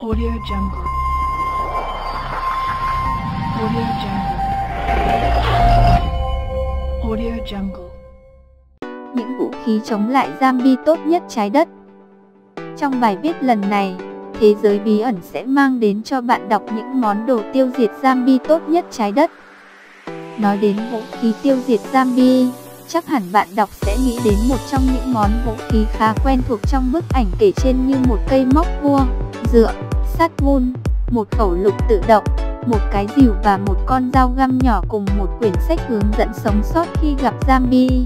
Audio Jungle. Audio Jungle. Audio Jungle. những vũ khí chống lại zombie tốt nhất trái đất. Trong bài viết lần này, Thế giới bí ẩn sẽ mang đến cho bạn đọc những món đồ tiêu diệt zombie tốt nhất trái đất. Nói đến vũ khí tiêu diệt zombie, chắc hẳn bạn đọc sẽ nghĩ đến một trong những món vũ khí khá quen thuộc trong bức ảnh kể trên như một cây móc vuông, dựa, sắt vun, một khẩu lục tự động, một cái rìu và một con dao găm nhỏ cùng một quyển sách hướng dẫn sống sót khi gặp zombie.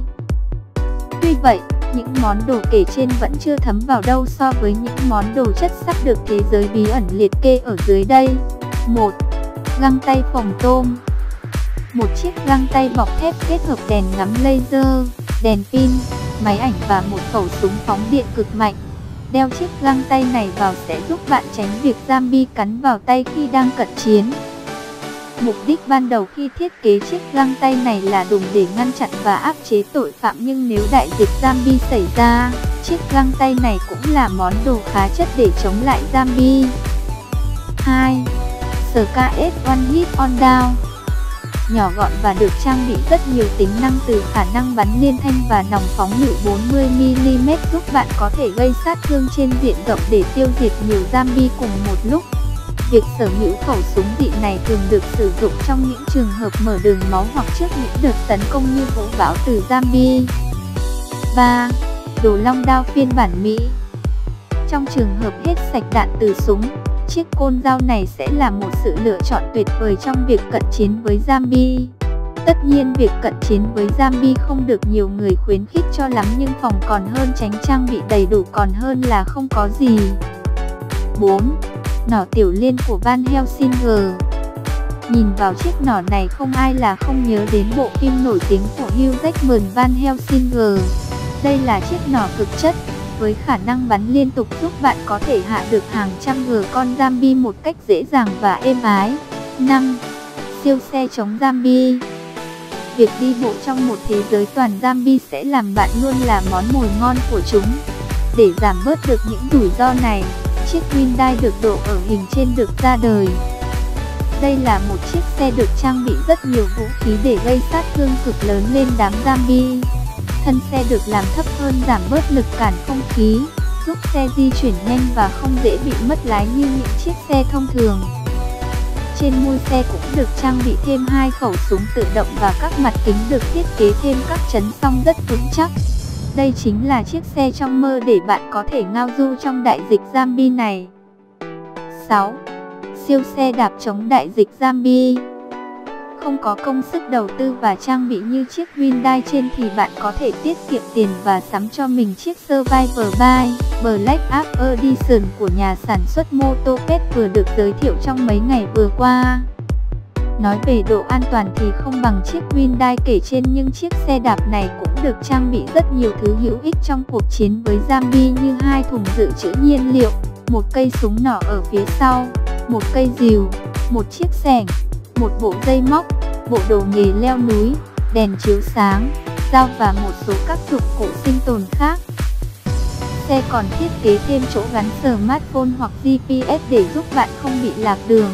Tuy vậy, những món đồ kể trên vẫn chưa thấm vào đâu so với những món đồ chất sắp được thế giới bí ẩn liệt kê ở dưới đây. 1. Găng tay phòng tôm Một chiếc găng tay bọc thép kết hợp đèn ngắm laser, đèn pin, máy ảnh và một khẩu súng phóng điện cực mạnh. Đeo chiếc găng tay này vào sẽ giúp bạn tránh việc zombie cắn vào tay khi đang cận chiến. Mục đích ban đầu khi thiết kế chiếc găng tay này là dùng để ngăn chặn và áp chế tội phạm nhưng nếu đại dịch zombie xảy ra, chiếc găng tay này cũng là món đồ khá chất để chống lại zombie. 2. SKS One Hit On Down Nhỏ gọn và được trang bị rất nhiều tính năng từ khả năng bắn liên thanh và nòng phóng lựu 40mm giúp bạn có thể gây sát thương trên diện rộng để tiêu diệt nhiều zombie cùng một lúc. Việc sở hữu khẩu súng dị này thường được sử dụng trong những trường hợp mở đường máu hoặc trước những đợt tấn công như vũ bão từ zombie. 3. Đồ long đao phiên bản Mỹ Trong trường hợp hết sạch đạn từ súng, chiếc côn dao này sẽ là một sự lựa chọn tuyệt vời trong việc cận chiến với zombie. Tất nhiên việc cận chiến với zombie không được nhiều người khuyến khích cho lắm nhưng phòng còn hơn tránh trang bị đầy đủ còn hơn là không có gì. 4 nỏ tiểu liên của Van Helsing. Nhìn vào chiếc nỏ này không ai là không nhớ đến bộ phim nổi tiếng của Hugh Jackman Van Helsing. Đây là chiếc nỏ cực chất, với khả năng bắn liên tục giúp bạn có thể hạ được hàng trăm gờ con zombie một cách dễ dàng và êm ái. 5. Siêu xe chống zombie Việc đi bộ trong một thế giới toàn zombie sẽ làm bạn luôn là món mồi ngon của chúng. Để giảm bớt được những rủi ro này, chiếc Hyundai được độ ở hình trên được ra đời. Đây là một chiếc xe được trang bị rất nhiều vũ khí để gây sát thương cực lớn lên đám zombie. Thân xe được làm thấp hơn giảm bớt lực cản không khí, giúp xe di chuyển nhanh và không dễ bị mất lái như những chiếc xe thông thường. Trên mui xe cũng được trang bị thêm hai khẩu súng tự động và các mặt kính được thiết kế thêm các chấn song rất vững chắc. Đây chính là chiếc xe trong mơ để bạn có thể ngao du trong đại dịch zombie này. 6. Siêu xe đạp chống đại dịch zombie không có công sức đầu tư và trang bị như chiếc Hyundai trên thì bạn có thể tiết kiệm tiền và sắm cho mình chiếc Survivor Bike Black Up Edition của nhà sản xuất Motoped vừa được giới thiệu trong mấy ngày vừa qua. Nói về độ an toàn thì không bằng chiếc Hyundai kể trên nhưng chiếc xe đạp này cũng được trang bị rất nhiều thứ hữu ích trong cuộc chiến với zombie như hai thùng dự trữ nhiên liệu, một cây súng nỏ ở phía sau, một cây rìu, một chiếc xẻng, một bộ dây móc, bộ đồ nghề leo núi, đèn chiếu sáng, dao và một số các dụng cụ sinh tồn khác. Xe còn thiết kế thêm chỗ gắn smartphone hoặc GPS để giúp bạn không bị lạc đường.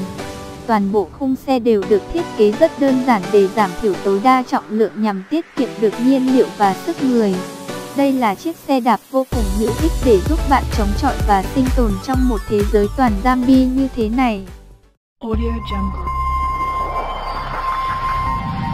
Toàn bộ khung xe đều được thiết kế rất đơn giản để giảm thiểu tối đa trọng lượng nhằm tiết kiệm được nhiên liệu và sức người. Đây là chiếc xe đạp vô cùng hữu ích để giúp bạn chống chọi và sinh tồn trong một thế giới toàn zombie như thế này. Audio Jungle.